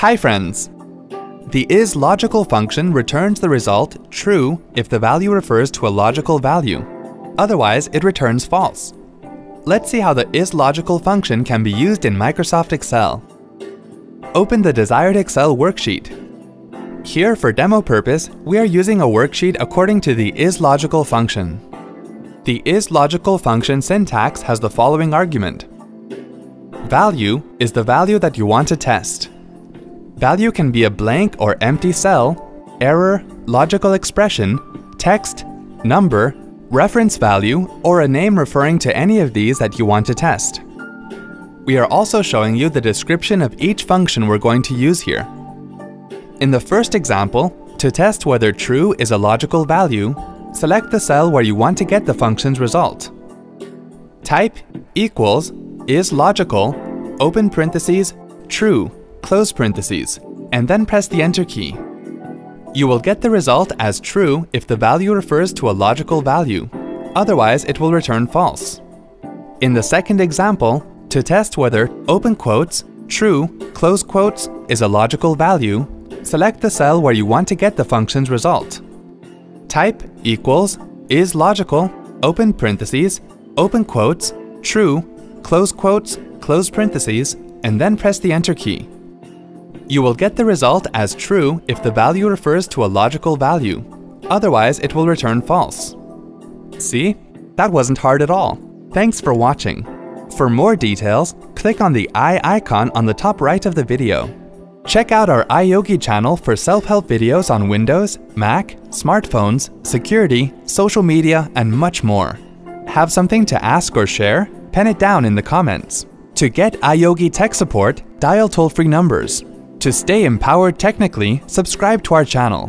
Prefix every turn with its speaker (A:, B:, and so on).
A: Hi friends! The ISLOGICAL function returns the result true if the value refers to a logical value. Otherwise, it returns false. Let's see how the ISLOGICAL function can be used in Microsoft Excel. Open the desired Excel worksheet. Here, for demo purpose, we are using a worksheet according to the ISLOGICAL function. The ISLOGICAL function syntax has the following argument. Value is the value that you want to test. Value can be a blank or empty cell, error, logical expression, text, number, reference value, or a name referring to any of these that you want to test. We are also showing you the description of each function we're going to use here. In the first example, to test whether true is a logical value, select the cell where you want to get the function's result. Type equals ISLOGICAL, open parentheses, true, close parentheses, and then press the Enter key. You will get the result as true if the value refers to a logical value, otherwise it will return false. In the second example, to test whether open quotes, true, close quotes is a logical value, select the cell where you want to get the function's result. Type equals ISLOGICAL, open parentheses, open quotes, true, close quotes, close parentheses, and then press the Enter key. You will get the result as true if the value refers to a logical value. Otherwise, it will return false. See? That wasn't hard at all. Thanks for watching. For more details, click on the i icon on the top right of the video. Check out our iYogi channel for self-help videos on Windows, Mac, smartphones, security, social media, and much more. Have something to ask or share? Pen it down in the comments. To get iYogi tech support, dial toll-free numbers. To stay empowered technically, subscribe to our channel.